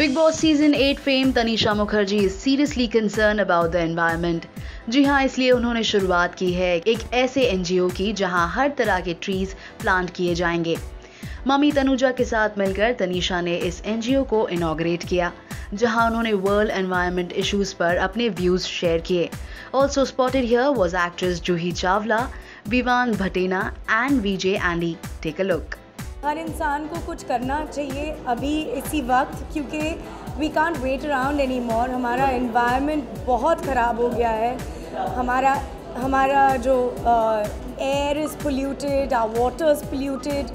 Big boss season 8 fame Tanisha Mukherjee is seriously concerned about the environment. जी हाँ इसलिए उन्होंने शुरुआत की है एक ऐसे एनजीओ की जहाँ हर तरह के ट्रीज प्लांट किए जाएँगे। मम्मी तनुजा के साथ मिलकर तनीषा ने इस एनजीओ को इनॉग्रेट किया, जहाँ उन्होंने वर्ल्ड एनवायरनमेंट इश्यूज़ पर अपने व्यूज़ शेयर किए। Also spotted here was actress Juhi Chawla Vivan Bhatena and VJ Andy take a look हर इंसान को कुछ करना चाहिए अभी इसी वक्त, क्योंकि we can't wait around any more हमारा इन्वायरमेंट बहुत ख़राब हो गया है। हमारा हमारा जो air is polluted our water is polluted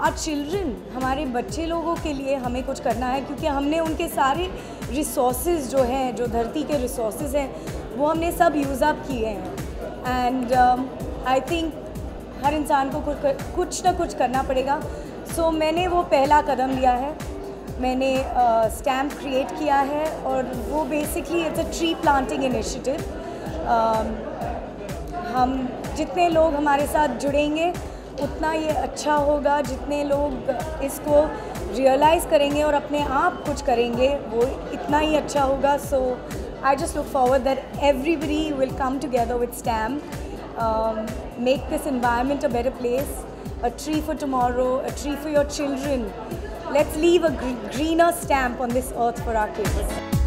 our children हमारे बच्चे लोगों के लिए हमें कुछ करना है, क्योंकि हमने उनके सारे रिसोर्स जो हैं, जो धरती के रिसोर्स हैं, वो हमने सब यूज़ अप किए हैं। एंड आई थिंक हर इंसान को कुछ ना कुछ करना पड़ेगा। सो so, मैंने वो पहला कदम लिया है। मैंने स्टैम्प uh, क्रिएट किया है और वो basically it's a tree planting initiative हम जितने लोग हमारे साथ जुड़ेंगे उतना ये अच्छा होगा। जितने लोग इसको रियलाइज़ करेंगे और अपने आप कुछ करेंगे वो इतना ही अच्छा होगा। So I just look forward that everybody will come together with stamp um, make this environment a better place, a tree for tomorrow, a tree for your children. Let's leave a greener stamp on this earth for our kids.